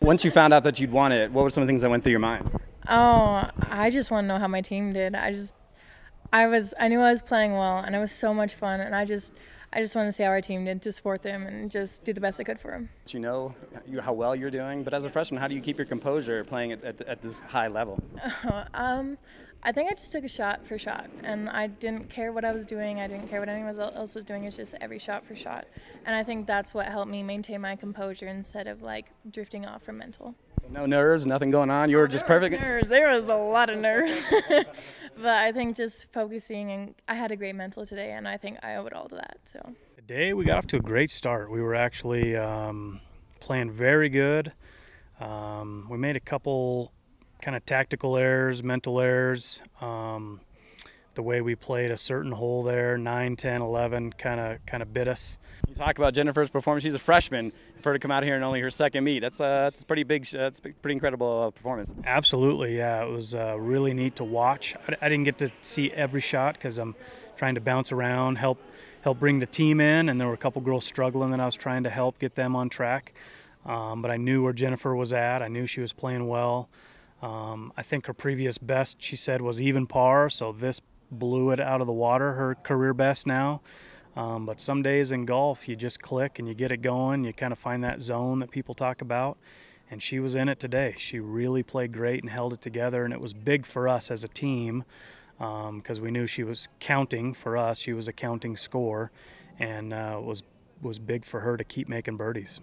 Once you found out that you'd won it, what were some of the things that went through your mind? Oh, I just want to know how my team did. I just, I was, I knew I was playing well, and it was so much fun, and I just, I just want to see how our team did to support them and just do the best I could for them. You know how well you're doing, but as a freshman, how do you keep your composure playing at, at, at this high level? um, I think I just took a shot for shot, and I didn't care what I was doing. I didn't care what anyone else was doing. It's just every shot for shot, and I think that's what helped me maintain my composure instead of like drifting off from mental. So no nerves, nothing going on. You were just there perfect. Nerves. There was a lot of nerves, but I think just focusing and I had a great mental today, and I think I owe it all to that. So today we got off to a great start. We were actually um, playing very good. Um, we made a couple kind of tactical errors, mental errors. Um, the way we played a certain hole there, 9, 10, 11, kind of kind of bit us. You talk about Jennifer's performance. She's a freshman. For her to come out here and only her second meet, that's uh, that's pretty big. Uh, that's pretty incredible uh, performance. Absolutely, yeah. It was uh, really neat to watch. I, I, didn't get to see every shot because I'm trying to bounce around, help help bring the team in, and there were a couple girls struggling that I was trying to help get them on track. Um, but I knew where Jennifer was at. I knew she was playing well. Um, I think her previous best, she said, was even par, so this blew it out of the water, her career best now. Um, but some days in golf, you just click and you get it going. You kind of find that zone that people talk about. And she was in it today. She really played great and held it together. And it was big for us as a team because um, we knew she was counting for us. She was a counting score, and uh, was was big for her to keep making birdies.